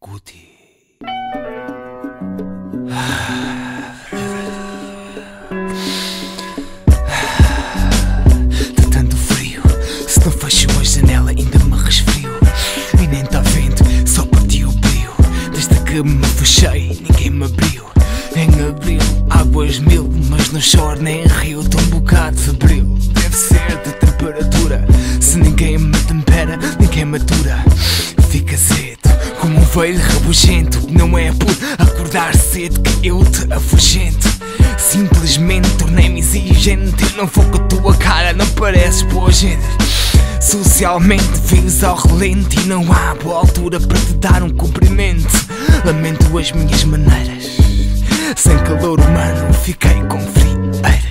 Guti. Tá tanto frio, se não fecho a janela ainda me resfrio. E nem tá vento, só perdi o brilho. Desde que me fechei, ninguém me abriu. Em abril, águas mil, mas não choro nem rio, tô um bocado febril. Deve ser de temperatura, se ninguém me tempera, ninguém matura. Fica cedo, velho rabugento, não é por acordar cedo que eu te afugento. Simplesmente tornei-me exigente, eu não vou com a tua cara, não pareces boa gente. Socialmente vives ao relento e não há boa altura para te dar um cumprimento. Lamento as minhas maneiras. Sem calor humano fiquei com frieiras.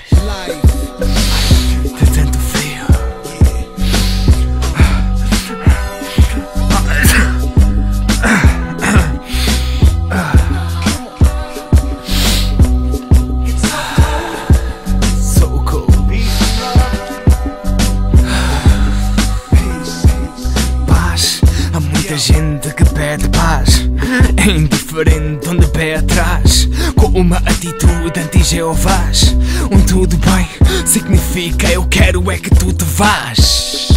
Gente que pede paz. É indiferente onde pé atrás. Com uma atitude anti-Jeovás. Um tudo bem significa eu quero é que tu te vás.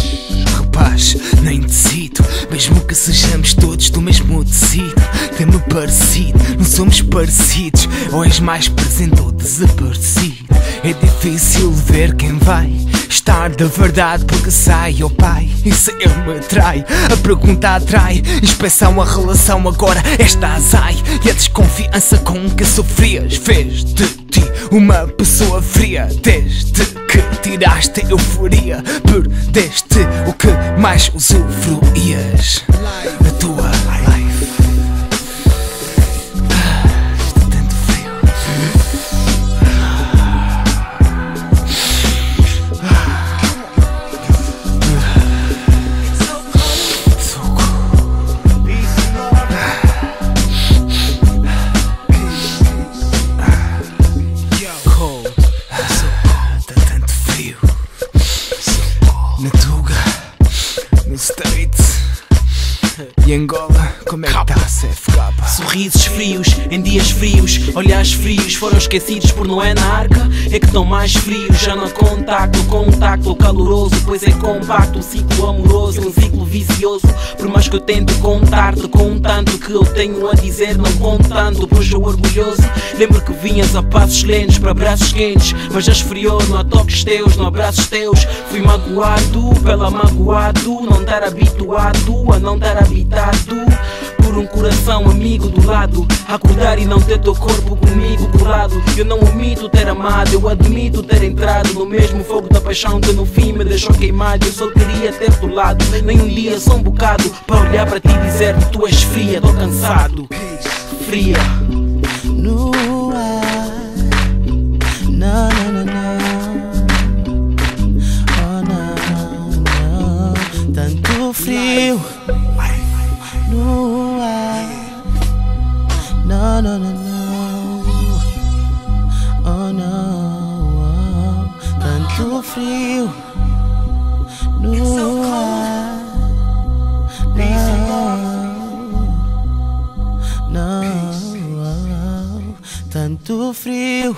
Rapaz, nem te cito, mesmo que sejamos todos do mesmo tecido. Tem-me parecido, não somos parecidos. Ou és mais presente ou desaparecido. É difícil ver quem vai estar de verdade porque sai, oh pai. E se eu me trai, a pergunta atrai. Inspeção a relação agora, esta azai. E a desconfiança com que sofrias fez de ti uma pessoa fria. Desde que tiraste a euforia, perdeste o que mais usufruías. E Angola, como é que tá a CFK? Sorrisos frios em dias frios, olhares frios foram esquecidos por Noé na arca. É que estão mais frios, já não contacto, contacto caloroso, pois é compacto. O ciclo amoroso, um ciclo vicioso. Por mais que eu tente contar-te com tanto que eu tenho a dizer, não contando, pois sou orgulhoso. Lembro que vinhas a passos lentos para braços quentes, mas já esfriou, não há toques teus, não há braços teus. Fui magoado pela magoado, não estar habituado a não estar habitado por um coração amigo do lado. Acordar e não ter teu corpo comigo colado. Eu não omito ter amado, eu admito ter entrado no mesmo fogo da paixão que no fim me deixou queimado. Eu só queria ter do lado, nem um dia só um bocado para olhar para ti e dizer que tu és fria, tô cansado. Fria. No, I, no, no, no, no. Oh, não, não. Tanto frio. No, I, no, no, no, no. Oh, não. Tanto frio. No, I, não. Não, tanto frio.